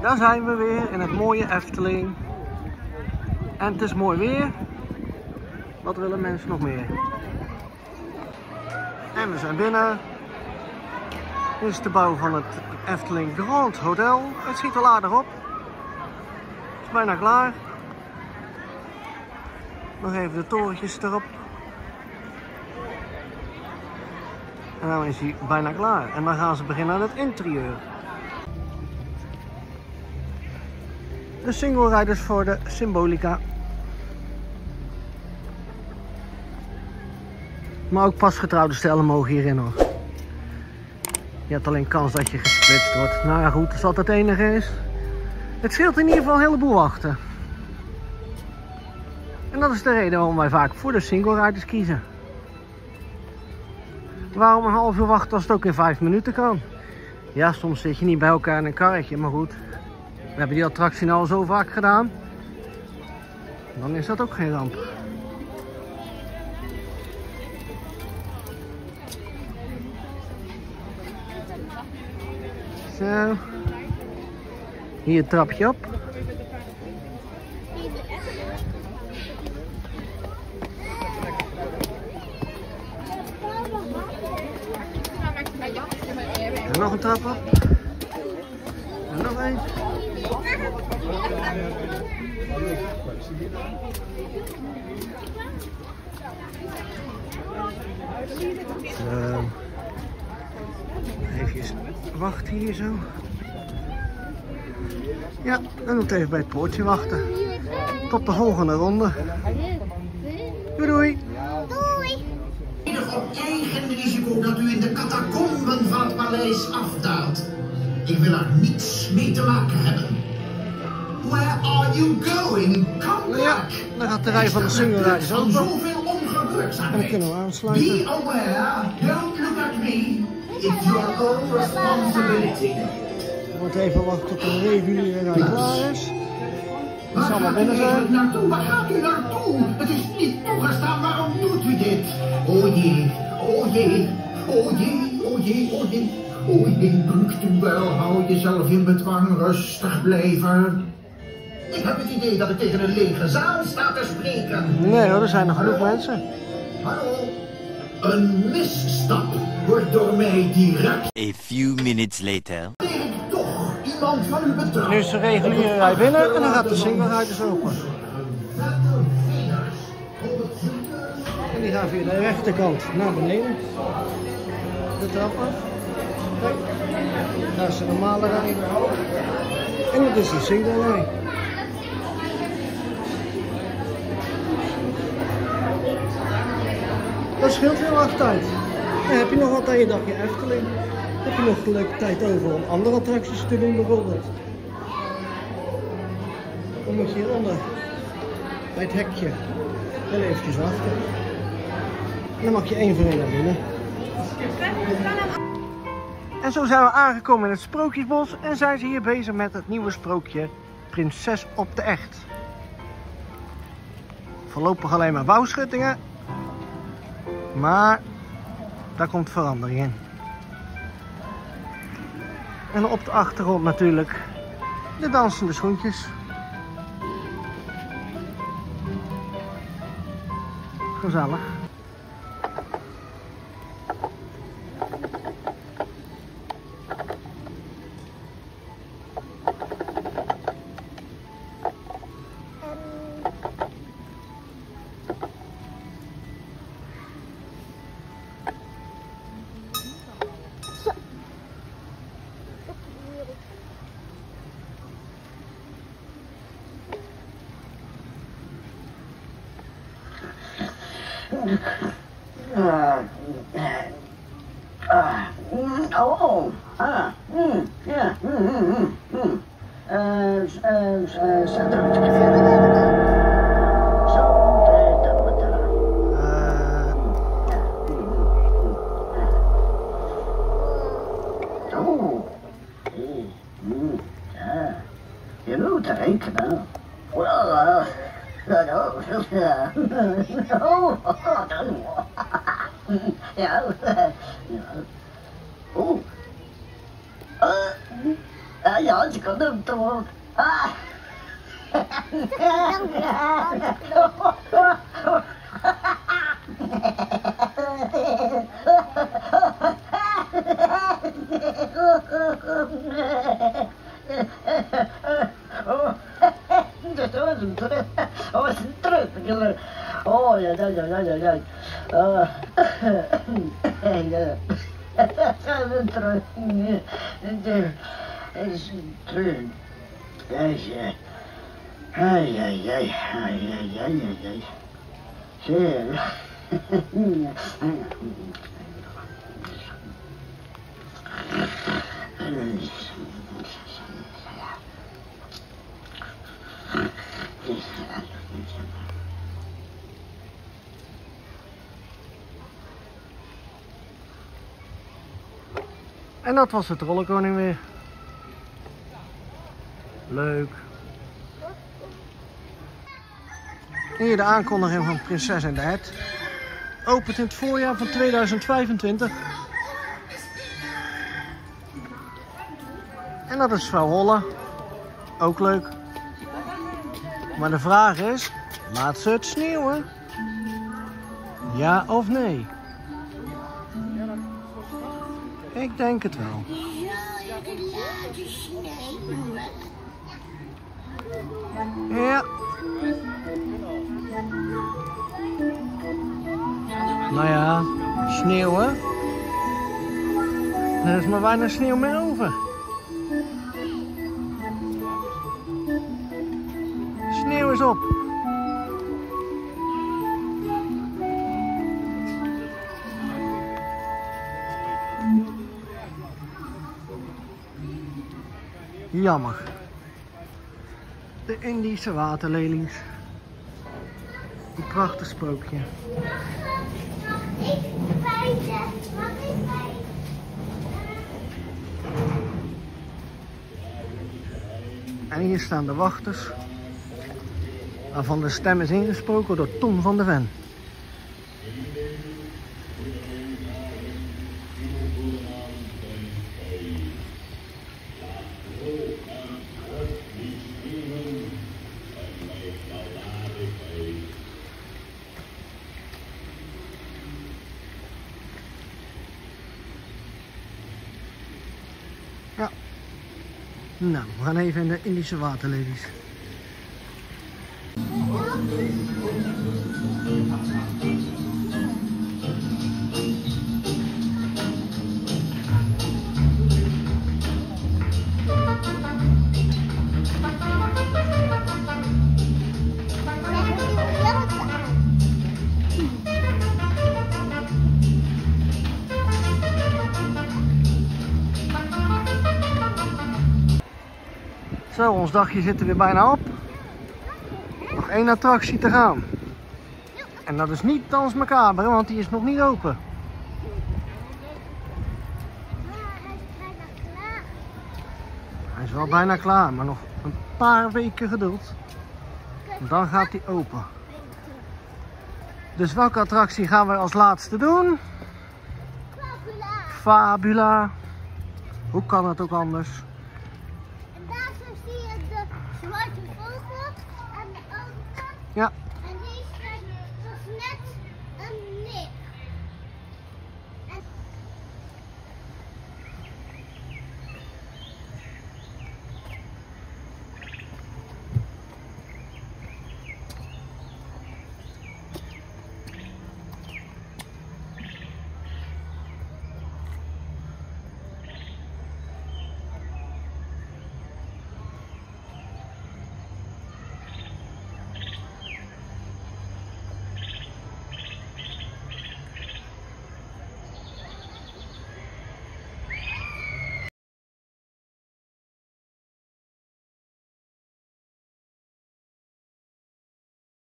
Daar zijn we weer in het mooie Efteling. En het is mooi weer. Wat willen mensen nog meer? En we zijn binnen. Dit is de bouw van het Efteling Grand Hotel. Het ziet er aardig op. Het is bijna klaar. Nog even de torentjes erop. En dan is hij bijna klaar. En dan gaan ze beginnen aan het interieur. De single riders voor de Symbolica. Maar ook pasgetrouwde stellen mogen hierin nog. Je hebt alleen kans dat je gesplitst wordt. Nou ja goed, als dat het enige is. Het scheelt in ieder geval een heleboel wachten. En dat is de reden waarom wij vaak voor de single riders kiezen. Waarom een half uur wachten als het ook in vijf minuten kan? Ja, soms zit je niet bij elkaar in een karretje, maar goed. We hebben die attractie nou al zo vaak gedaan. Dan is dat ook geen ramp. Zo. Hier het trapje op. En nog een trap op. Zo. Even wachten hier zo. Ja, en nog even bij het poortje wachten. Tot de volgende ronde. Doei doei. op eigen risico dat u in de catacomben van het paleis afdaalt. Ik wil er niets mee te maken hebben. Where are you going? Come Ja, back! dan gaat de rij van de Van open. zoveel En dan ongehoorzaamheid. kunnen we aansluiten. Be aware, don't look at me. It's your own responsibility. Er wordt even wachten tot de reguliere rij klaar is. Dat Waar zal gaat u binnen zijn. eigenlijk naartoe? Waar gaat u naartoe? Het is niet toegestaan. Waarom doet u dit? O jee, o jee, o jee, o jee, o jee. O jee, u wel. Hou jezelf in bedwang. Rustig blijven. Ik heb het idee dat ik tegen een lege zaal sta te spreken. Nee hoor, er zijn nog genoeg mensen. Hallo? Een misstap wordt door mij direct A few minutes later. toch iemand van uw betrap. Nu is de reguliere rij binnen en dan gaat de single riders open. En die gaan via de rechterkant naar beneden. Daar is de normale rij. En dat is de single rij. Dat scheelt heel erg tijd. En heb je nog wat aan je dagje Efteling? Heb je nog leuke tijd over om andere attracties te doen bijvoorbeeld? Dan moet je hieronder bij het hekje wel eventjes wachten. En dan mag je één voor één naar binnen. En zo zijn we aangekomen in het Sprookjesbos en zijn ze hier bezig met het nieuwe sprookje Prinses op de Echt. Voorlopig alleen maar bouwschuttingen, maar daar komt verandering in. En op de achtergrond natuurlijk de dansende schoentjes. Gezellig. Oh, ah, mm, ja, mm, mm, mm, mm. Eh, eh, eh, centrum. Zo, eh, dat wat daar. Eh, Oh, eh, mm, ja. Je moet rekenen. Wel, eh, dat ook, ja. Oh, dat Ja, ja. Oh. Uh, Ah, ja, ze kan ook toch. Ah. Oh, is een terug. Oh, ja, ja, ja, ja, ja, ja. Oh, ja. Zijn we terug. Het is terug. Ja, ja. Ai, ai, En dat was de trollenkoning weer. Leuk. Hier de aankondiging van Prinses en de Het. Opent in het voorjaar van 2025. En dat is vrouw Holle. Ook leuk. Maar de vraag is, laat ze het sneeuwen? Ja of nee? Ik denk het wel. Ja. Nou ja, sneeuwen. Er is maar weinig sneeuw meer over. Sneeuw is op. Jammer. De Indische waterlelies. Een prachtig sprookje. En hier staan de wachters. Waarvan de stem is ingesproken door Tom van de Ven. Ja. Nou, we gaan even in de Indische waterlelies. Ons dagje zit er weer bijna op. Nog één attractie te gaan. En dat is niet Dans Macabre, want die is nog niet open. Hij is wel bijna klaar, maar nog een paar weken geduld. Dan gaat hij open. Dus welke attractie gaan wij als laatste doen? Fabula. Hoe kan het ook anders? En daar zo zie je de zwarte vogel aan